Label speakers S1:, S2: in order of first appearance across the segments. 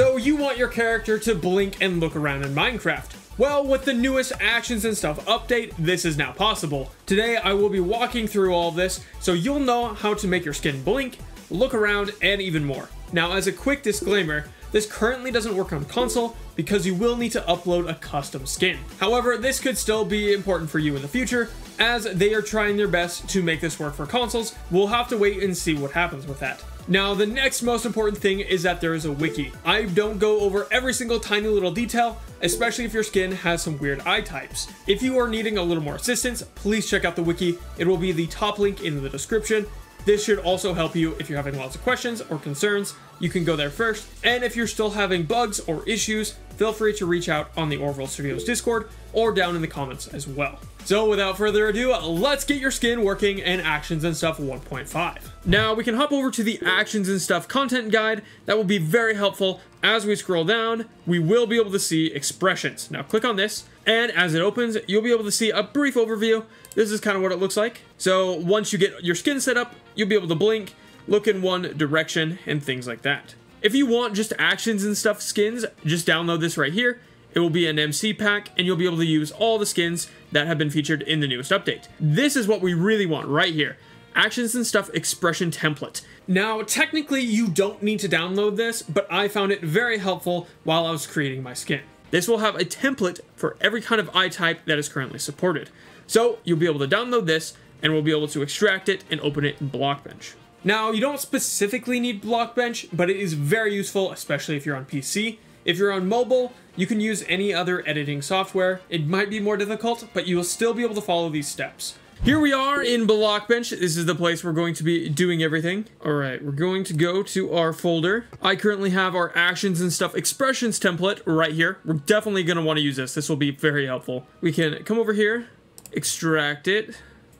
S1: So you want your character to blink and look around in Minecraft. Well, with the newest actions and stuff update, this is now possible. Today I will be walking through all this, so you'll know how to make your skin blink, look around, and even more. Now as a quick disclaimer, this currently doesn't work on console because you will need to upload a custom skin. However, this could still be important for you in the future as they are trying their best to make this work for consoles. We'll have to wait and see what happens with that. Now, the next most important thing is that there is a wiki. I don't go over every single tiny little detail, especially if your skin has some weird eye types. If you are needing a little more assistance, please check out the wiki. It will be the top link in the description. This should also help you if you're having lots of questions or concerns. You can go there first. And if you're still having bugs or issues, feel free to reach out on the Oreville Studios Discord or down in the comments as well. So without further ado, let's get your skin working in Actions and Stuff 1.5. Now we can hop over to the Actions and Stuff content guide. That will be very helpful. As we scroll down, we will be able to see expressions. Now click on this, and as it opens, you'll be able to see a brief overview. This is kind of what it looks like. So once you get your skin set up, you'll be able to blink, look in one direction, and things like that. If you want just actions and stuff skins, just download this right here. It will be an MC pack, and you'll be able to use all the skins that have been featured in the newest update. This is what we really want right here. Actions and Stuff expression template. Now, technically, you don't need to download this, but I found it very helpful while I was creating my skin. This will have a template for every kind of eye type that is currently supported. So, you'll be able to download this, and we'll be able to extract it and open it in Blockbench. Now, you don't specifically need Blockbench, but it is very useful, especially if you're on PC. If you're on mobile, you can use any other editing software. It might be more difficult, but you will still be able to follow these steps. Here we are in Blockbench. This is the place we're going to be doing everything. All right, we're going to go to our folder. I currently have our actions and stuff expressions template right here. We're definitely going to want to use this. This will be very helpful. We can come over here, extract it.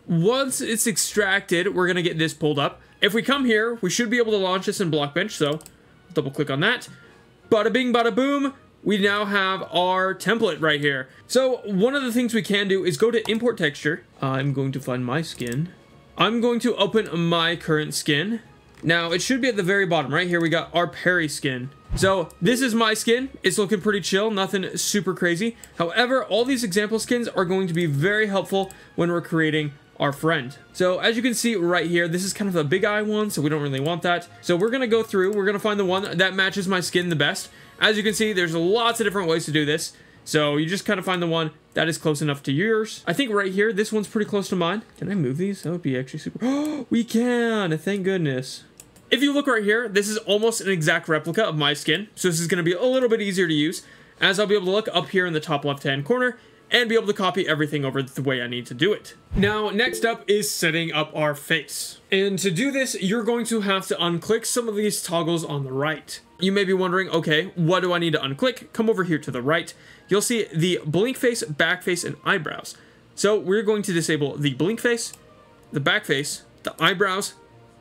S1: Once it's extracted, we're going to get this pulled up. If we come here, we should be able to launch this in Blockbench, so double click on that. Bada bing, bada boom, we now have our template right here. So one of the things we can do is go to import texture. I'm going to find my skin. I'm going to open my current skin. Now it should be at the very bottom right here. We got our Perry skin. So this is my skin. It's looking pretty chill, nothing super crazy. However, all these example skins are going to be very helpful when we're creating our friend. So as you can see right here, this is kind of a big eye one, so we don't really want that. So we're gonna go through, we're gonna find the one that matches my skin the best. As you can see, there's lots of different ways to do this. So you just kind of find the one that is close enough to yours. I think right here, this one's pretty close to mine. Can I move these? That would be actually super. We can, thank goodness. If you look right here, this is almost an exact replica of my skin. So this is gonna be a little bit easier to use as I'll be able to look up here in the top left-hand corner and be able to copy everything over the way I need to do it. Now, next up is setting up our face. And to do this, you're going to have to unclick some of these toggles on the right. You may be wondering, okay, what do I need to unclick? Come over here to the right. You'll see the blink face, back face, and eyebrows. So we're going to disable the blink face, the back face, the eyebrows,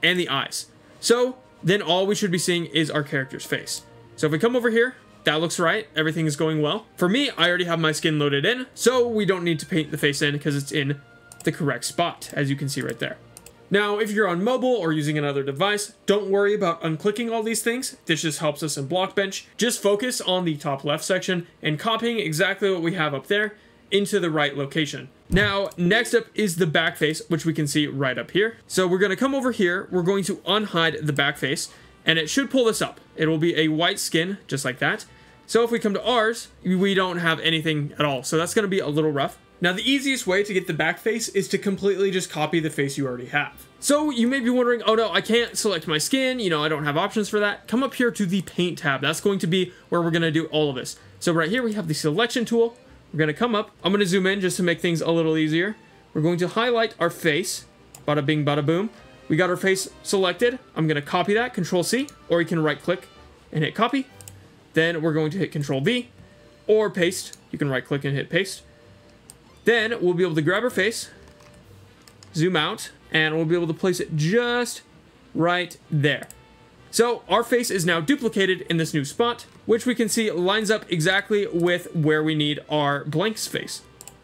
S1: and the eyes. So then all we should be seeing is our character's face. So if we come over here, that looks right. Everything is going well. For me, I already have my skin loaded in, so we don't need to paint the face in because it's in the correct spot, as you can see right there. Now, if you're on mobile or using another device, don't worry about unclicking all these things. This just helps us in Blockbench. Just focus on the top left section and copying exactly what we have up there into the right location. Now, next up is the back face, which we can see right up here. So we're going to come over here. We're going to unhide the back face, and it should pull this up. It will be a white skin, just like that. So if we come to ours, we don't have anything at all. So that's going to be a little rough. Now the easiest way to get the back face is to completely just copy the face you already have. So you may be wondering, oh no, I can't select my skin, you know, I don't have options for that. Come up here to the paint tab. That's going to be where we're gonna do all of this. So right here we have the selection tool. We're gonna come up, I'm gonna zoom in just to make things a little easier. We're going to highlight our face, bada bing, bada boom. We got our face selected. I'm gonna copy that, control C, or you can right click and hit copy. Then we're going to hit control V or paste. You can right click and hit paste. Then we'll be able to grab our face, zoom out, and we'll be able to place it just right there. So our face is now duplicated in this new spot, which we can see lines up exactly with where we need our blank space.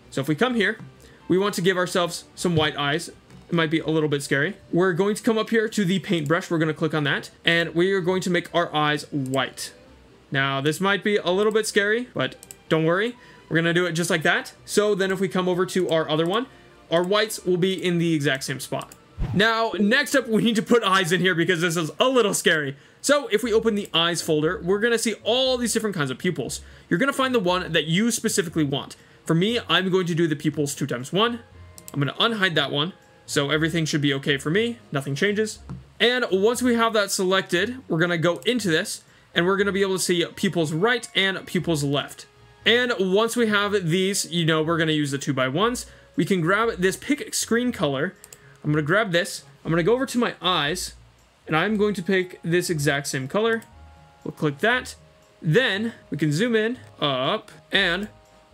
S1: So if we come here, we want to give ourselves some white eyes. It might be a little bit scary. We're going to come up here to the paintbrush. We're going to click on that, and we are going to make our eyes white. Now, this might be a little bit scary, but don't worry. We're going to do it just like that. So then if we come over to our other one, our whites will be in the exact same spot. Now, next up, we need to put eyes in here because this is a little scary. So if we open the eyes folder, we're going to see all these different kinds of pupils. You're going to find the one that you specifically want. For me, I'm going to do the pupils two times one. I'm going to unhide that one. So everything should be okay for me. Nothing changes. And once we have that selected, we're going to go into this and we're going to be able to see pupils right and pupils left. And once we have these, you know, we're going to use the 2 by ones. We can grab this pick screen color. I'm going to grab this. I'm going to go over to my eyes, and I'm going to pick this exact same color. We'll click that. Then we can zoom in, up, and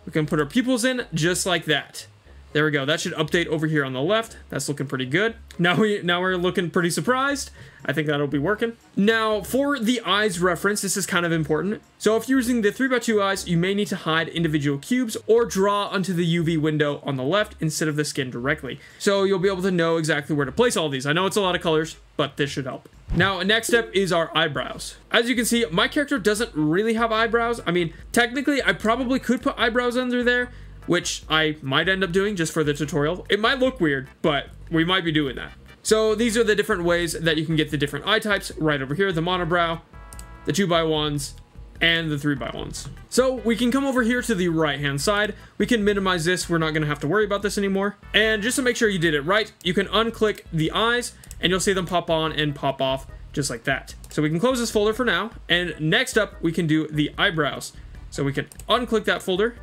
S1: we can put our pupils in just like that. There we go. That should update over here on the left. That's looking pretty good. Now we now we're looking pretty surprised. I think that'll be working. Now, for the eyes reference, this is kind of important. So if you're using the 3x2 eyes, you may need to hide individual cubes or draw onto the UV window on the left instead of the skin directly. So you'll be able to know exactly where to place all these. I know it's a lot of colors, but this should help. Now, next step is our eyebrows. As you can see, my character doesn't really have eyebrows. I mean, technically, I probably could put eyebrows under there, which I might end up doing just for the tutorial. It might look weird, but we might be doing that. So these are the different ways that you can get the different eye types right over here, the monobrow, the 2x1s, and the 3x1s. So we can come over here to the right hand side. We can minimize this. We're not going to have to worry about this anymore. And just to make sure you did it right, you can unclick the eyes and you'll see them pop on and pop off just like that. So we can close this folder for now. And next up, we can do the eyebrows. So we can unclick that folder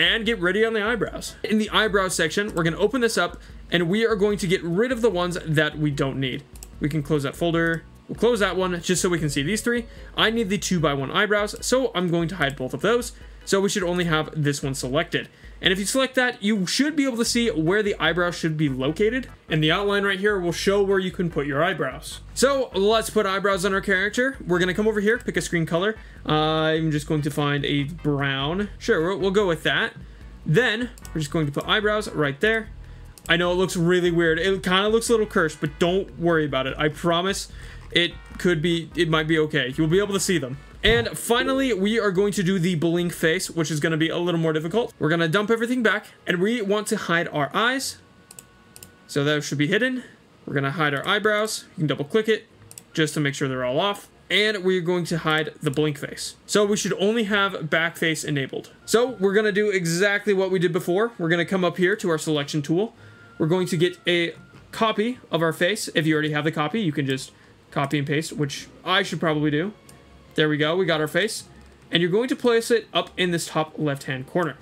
S1: and get ready on the eyebrows. In the eyebrows section, we're to open this up and we are going to get rid of the ones that we don't need. We can close that folder. We'll close that one just so we can see these three. I need the 2 by one eyebrows, so I'm going to hide both of those. So we should only have this one selected. And if you select that, you should be able to see where the eyebrow should be located. And the outline right here will show where you can put your eyebrows. So let's put eyebrows on our character. We're gonna come over here, pick a screen color. Uh, I'm just going to find a brown. Sure, we'll, we'll go with that. Then we're just going to put eyebrows right there. I know it looks really weird. It kind of looks a little cursed, but don't worry about it. I promise it could be, it might be okay. You'll be able to see them. And finally, we are going to do the blink face, which is going to be a little more difficult. We're going to dump everything back, and we want to hide our eyes. So that should be hidden. We're going to hide our eyebrows. You can double click it just to make sure they're all off. And we're going to hide the blink face. So we should only have back face enabled. So we're going to do exactly what we did before. We're going to come up here to our selection tool. We're going to get a copy of our face. If you already have the copy, you can just copy and paste, which I should probably do. There we go, we got our face. And you're going to place it up in this top left-hand corner.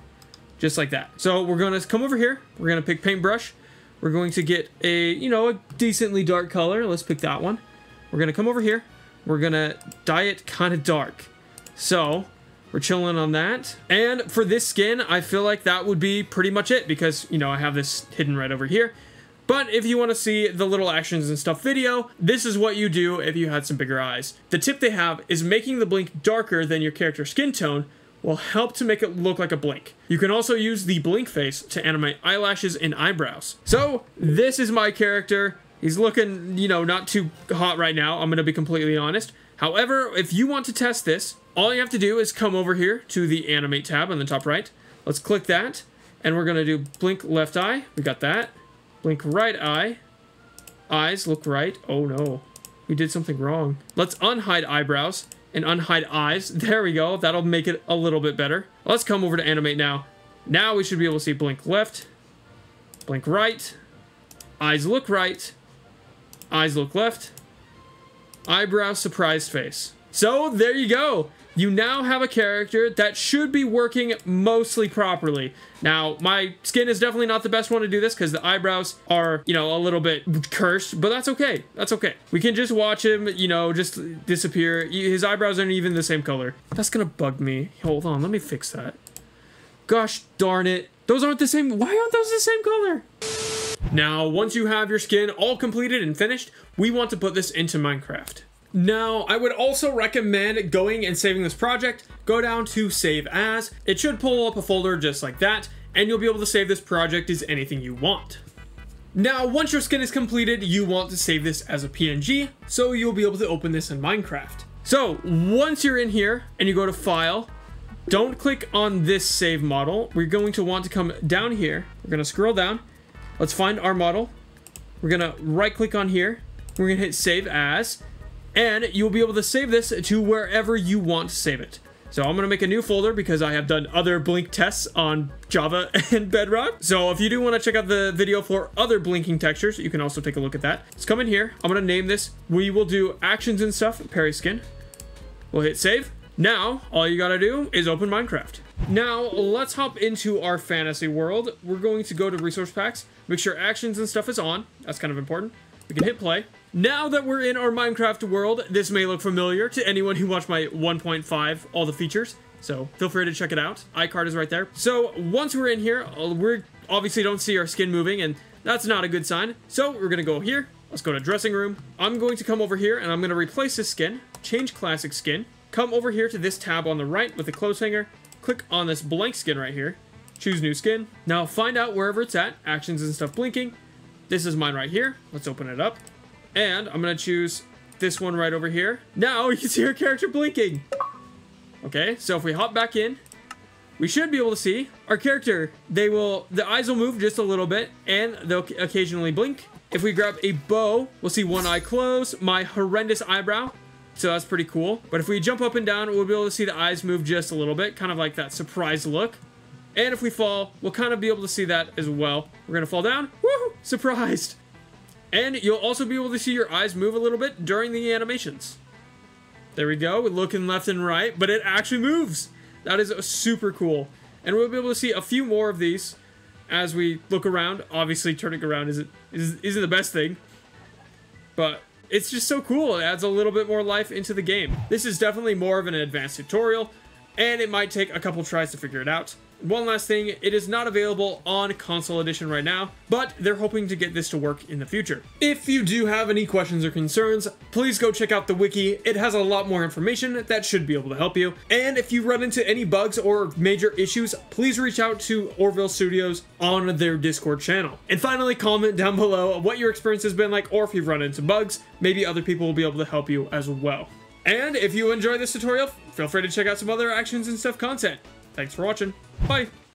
S1: Just like that. So we're going to come over here. We're going to pick paintbrush. We're going to get a, you know, a decently dark color. Let's pick that one. We're going to come over here. We're going to dye it kind of dark. So we're chilling on that. And for this skin, I feel like that would be pretty much it because, you know, I have this hidden right over here. But if you want to see the little actions and stuff video, this is what you do if you had some bigger eyes. The tip they have is making the blink darker than your character's skin tone will help to make it look like a blink. You can also use the blink face to animate eyelashes and eyebrows. So this is my character. He's looking, you know, not too hot right now. I'm going to be completely honest. However, if you want to test this, all you have to do is come over here to the animate tab on the top right. Let's click that. And we're going to do blink left eye. We got that. Blink right eye. Eyes look right. Oh no. We did something wrong. Let's unhide eyebrows and unhide eyes. There we go. That'll make it a little bit better. Let's come over to animate now. Now we should be able to see blink left, blink right, eyes look right, eyes look left, eyebrow surprise face. So there you go. You now have a character that should be working mostly properly. Now, my skin is definitely not the best one to do this because the eyebrows are, you know, a little bit cursed, but that's okay. That's okay. We can just watch him, you know, just disappear. His eyebrows aren't even the same color. That's gonna bug me. Hold on, let me fix that. Gosh darn it. Those aren't the same. Why aren't those the same color? Now, once you have your skin all completed and finished, we want to put this into Minecraft. Now, I would also recommend going and saving this project. Go down to Save As. It should pull up a folder just like that, and you'll be able to save this project as anything you want. Now, once your skin is completed, you want to save this as a PNG, so you'll be able to open this in Minecraft. So once you're in here and you go to file, don't click on this save model. We're going to want to come down here. We're going to scroll down. Let's find our model. We're going to right click on here. We're going to hit save as, and you'll be able to save this to wherever you want to save it. So I'm to make a new folder because I have done other Blink tests on Java and Bedrock. So if you do want to check out the video for other blinking textures, you can also take a look at that. Let's come in here. I'm to name this. We will do actions and stuff, Perry skin. We'll hit save. Now, all you gotta do is open Minecraft. Now, let's hop into our fantasy world. We're going to go to resource packs, make sure actions and stuff is on. That's kind of important. We can hit play. Now that we're in our Minecraft world, this may look familiar to anyone who watched my 1.5, all the features. So feel free to check it out. iCard is right there. So once we're in here, uh, we obviously don't see our skin moving and that's not a good sign. So we're gonna go here. Let's go to dressing room. I'm going to come over here and I'm gonna replace this skin, change classic skin, Come over here to this tab on the right with the clothes hanger, click on this blank skin right here, choose new skin. Now find out wherever it's at, actions and stuff blinking. This is mine right here. Let's open it up. And I'm gonna choose this one right over here. Now you can see our character blinking. Okay, so if we hop back in, we should be able to see our character. They will, the eyes will move just a little bit and they'll occasionally blink. If we grab a bow, we'll see one eye close, my horrendous eyebrow, so that's pretty cool. But if we jump up and down, we'll be able to see the eyes move just a little bit, kind of like that surprise look. And if we fall, we'll kind of be able to see that as well. We're gonna fall down, woohoo, surprised. And you'll also be able to see your eyes move a little bit during the animations. There we go, looking left and right, but it actually moves. That is super cool. And we'll be able to see a few more of these as we look around. Obviously, turning around isn't, isn't the best thing, but it's just so cool. It adds a little bit more life into the game. This is definitely more of an advanced tutorial, and it might take a couple tries to figure it out. One last thing, it is not available on console edition right now, but they're hoping to get this to work in the future. If you do have any questions or concerns, please go check out the wiki. It has a lot more information that should be able to help you. And if you run into any bugs or major issues, please reach out to Oreville Studios on their Discord channel. And finally, comment down below what your experience has been like or if you've run into bugs. Maybe other people will be able to help you as well. And if you enjoyed this tutorial, feel free to check out some other actions and stuff content. Thanks for watching. Bye.